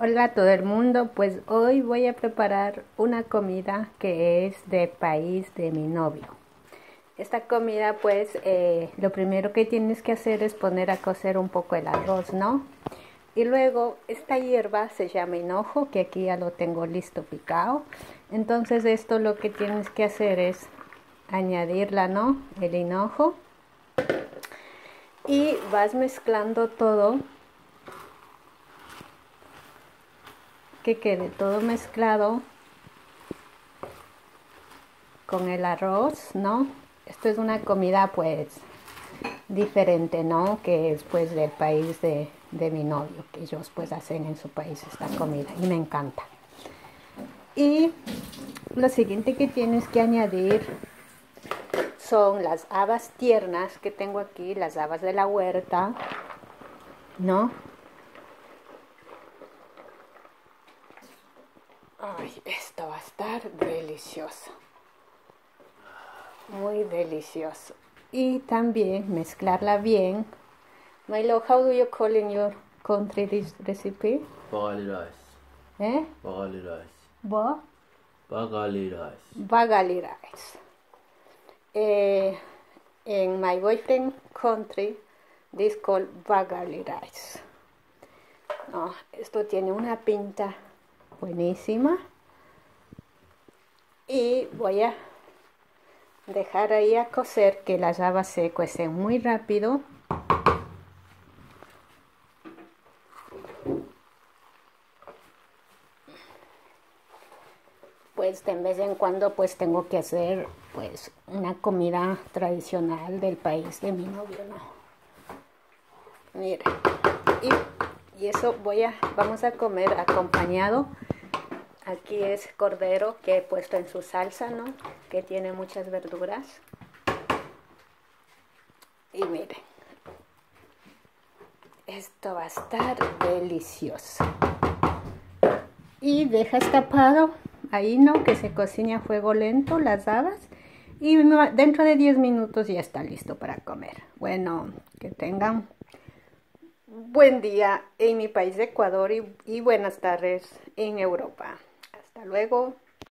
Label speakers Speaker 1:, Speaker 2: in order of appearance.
Speaker 1: Hola a todo el mundo, pues hoy voy a preparar una comida que es de país de mi novio. Esta comida pues eh, lo primero que tienes que hacer es poner a cocer un poco el arroz, ¿no? Y luego esta hierba se llama hinojo, que aquí ya lo tengo listo picado. Entonces esto lo que tienes que hacer es añadirla, ¿no? El hinojo. Y vas mezclando todo que quede todo mezclado con el arroz, ¿no? Esto es una comida pues diferente, ¿no? Que es pues del país de, de mi novio, que ellos pues hacen en su país esta comida y me encanta. Y lo siguiente que tienes que añadir son las habas tiernas que tengo aquí, las habas de la huerta, ¿no? Ay, esto va a estar delicioso. Muy delicioso. Y también mezclarla bien. Milo, how do you call in your country this recipe?
Speaker 2: Bagali rice.
Speaker 1: Eh?
Speaker 2: Bagali rice.
Speaker 1: Ba?
Speaker 2: Bagali rice.
Speaker 1: Bagali rice. Eh, in my boyfriend country, this called bagali rice. No, esto tiene una pinta buenísima. Y voy a dejar ahí a cocer que las habas se cuecen muy rápido. Pues de vez en cuando pues tengo que hacer pues una comida tradicional del país de mi novio no mire y y eso voy a, vamos a comer acompañado. Aquí es cordero que he puesto en su salsa, ¿no? Que tiene muchas verduras. Y miren, esto va a estar delicioso. Y dejas tapado ahí, ¿no? Que se cocine a fuego lento las habas. Y dentro de 10 minutos ya está listo para comer. Bueno, que tengan buen día en mi país de Ecuador y, y buenas tardes en Europa. Hasta luego.